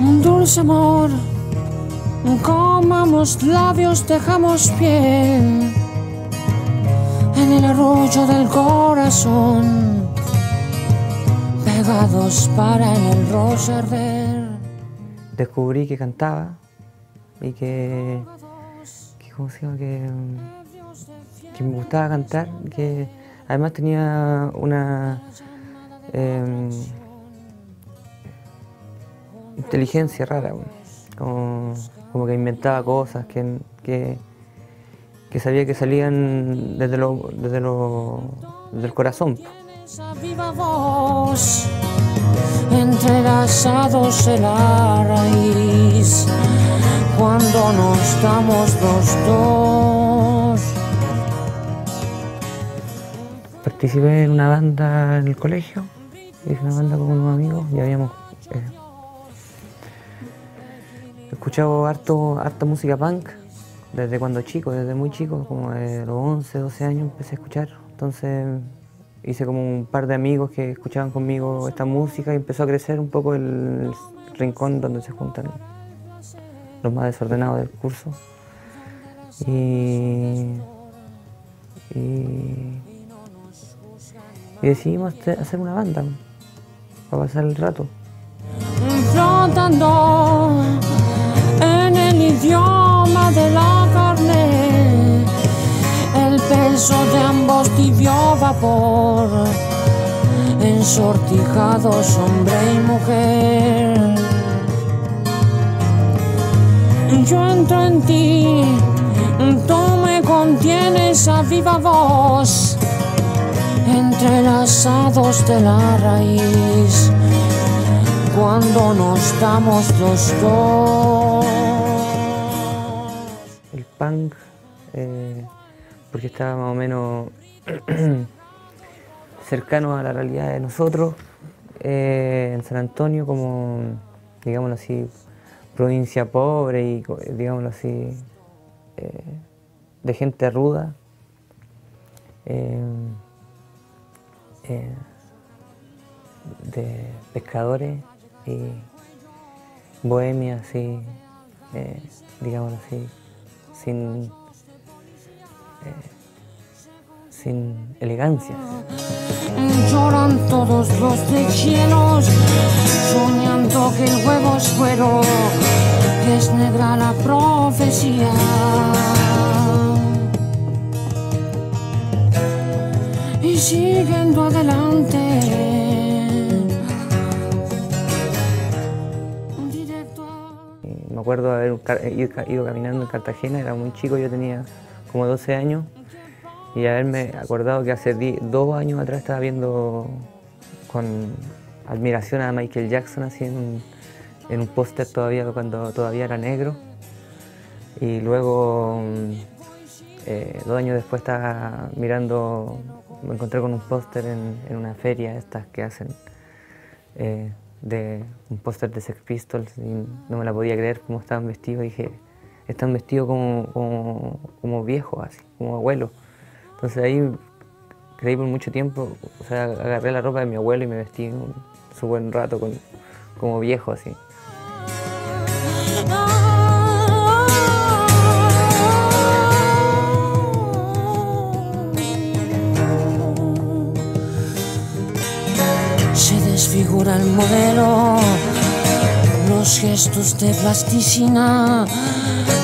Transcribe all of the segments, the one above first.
Un dulce amor, comamos labios, dejamos piel en el arroyo del corazón, pegados para en el rosa arder. Descubrí que cantaba y que, que, ¿cómo se llama? que, que me gustaba cantar, que además tenía una em, inteligencia rara, como, como que inventaba cosas que, que, que sabía que salían desde, lo, desde, lo, desde el corazón. viva voz, entrelazados en la raíz, cuando nos damos los dos. Participé en una banda en el colegio, hice una banda con unos amigos y habíamos eh, escuchado harto, harta música punk desde cuando chico, desde muy chico, como de los 11, 12 años empecé a escuchar. Entonces hice como un par de amigos que escuchaban conmigo esta música y empezó a crecer un poco el rincón donde se juntan los más desordenados del curso. Y, y, y decidimos hacer una banda para pasar el rato. Vapor, ensortijados hombre y mujer. Yo entro en ti, tú me contienes a viva voz, entrelazados de la raíz cuando nos damos los dos. el punk, eh, porque estaba más o menos cercano a la realidad de nosotros, eh, en San Antonio como, digámoslo así, provincia pobre y, digámoslo así, eh, de gente ruda. eh, de pescadores y bohemias, así, digámoslo así, sin, sin elegancia. Lloran todos los de cielos, soñando que el huevo es fuero, que es negra la profecía. Y siguiendo adelante. Me acuerdo haber ido caminando en Cartagena, era muy chico, yo tenía como 12 años, y haberme acordado que hace dos años atrás estaba viendo con admiración a Michael Jackson así en un, en póster todavía cuando todavía era negro. Y luego, mm, eh, dos años después estaba mirando, me encontré con un póster en, en una feria, estas que hacen eh, de un póster de Sex Pistols y no me la podía creer cómo estaban vestidos. Dije, están vestidos como, como, como viejos, así, como abuelos. Entonces ahí creí por mucho tiempo, o sea, agarré la ropa de mi abuelo y me vestí un, su buen rato como viejo, así. Se desfigura el modelo, los gestos de plasticina,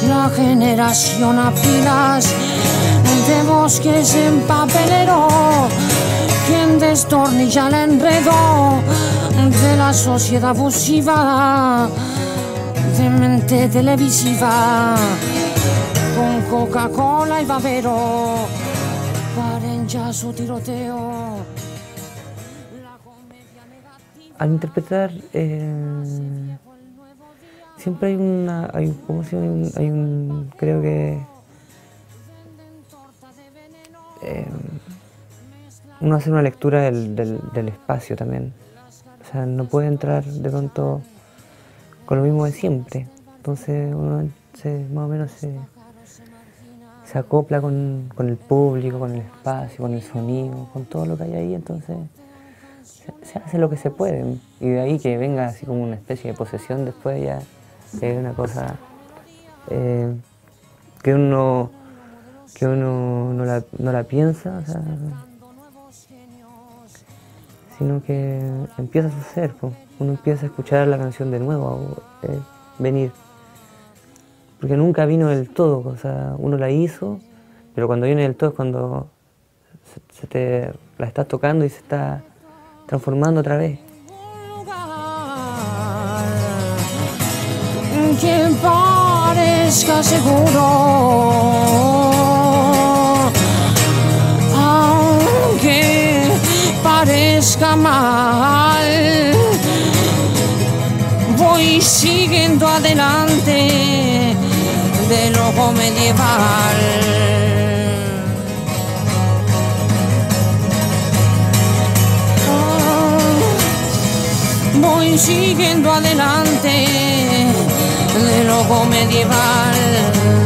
la generación a pilas de bosques en papelero, quien destornilla el enredo de la sociedad abusiva, de mente televisiva, con Coca-Cola y babero, paren ya su tiroteo. Al interpretar, eh, siempre hay una, hay, ¿cómo se llama? Hay un, creo que eh, uno hace una lectura del, del- del espacio también. O sea, no puede entrar de pronto con lo mismo de siempre. Entonces uno se, más o menos se, se acopla con, con el público, con el espacio, con el sonido, con todo lo que hay ahí. Entonces se, hace lo que se puede. Y de ahí que venga así como una especie de posesión después ya es una cosa eh, que uno que uno no la, no la piensa, sino que empieza a suceder. Uno empieza a escuchar la canción de nuevo, eh, venir. Porque nunca vino del todo, o sea, uno la hizo, pero cuando viene del todo es cuando se, la estás tocando y se está transformando otra vez. Parezca seguro, voy siguiendo adelante de loco medieval. voy siguiendo adelante de loco medieval.